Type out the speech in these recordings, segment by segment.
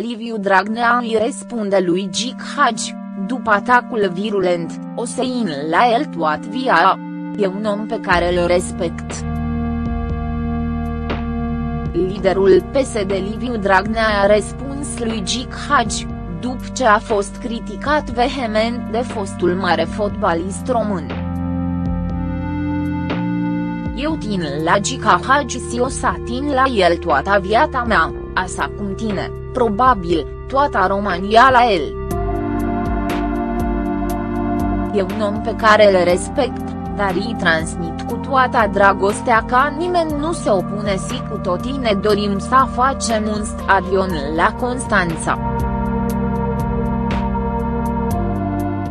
Liviu Dragnea îi răspunde lui Gic Hagi, după atacul virulent, o să in la el toată via. E un om pe care îl respect. Liderul PSD Liviu Dragnea a răspuns lui Gic Hagi, după ce a fost criticat vehement de fostul mare fotbalist român. Eu tin la Gica Hagi și o să atin la el toată viața mea, așa cum tine, probabil, toată România la el. E un om pe care îl respect, dar îi transmit cu toată dragostea ca nimeni nu se opune și cu toții ne dorim să facem un stadion la Constanța.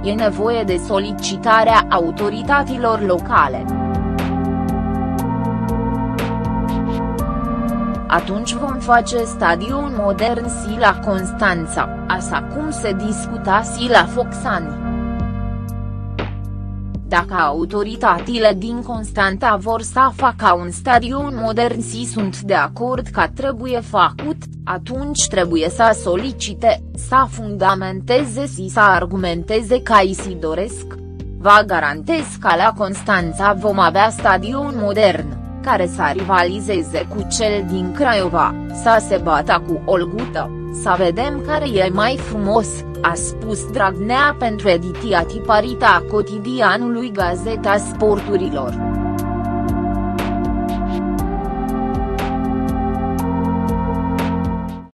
E nevoie de solicitarea autorităților locale. Atunci vom face stadion modern și la Constanța, așa cum se discuta și la Foxani. Dacă autoritățile din Constanta vor să facă un stadion modern și sunt de acord că trebuie făcut, atunci trebuie să solicite, să fundamenteze și să argumenteze ca îi si doresc. Vă garantez că la Constanța vom avea stadion modern, care să rivalizeze cu cel din Craiova, să se bată cu Olgută, să vedem care e mai frumos a spus Dragnea pentru ediția tiparită a cotidianului Gazeta Sporturilor.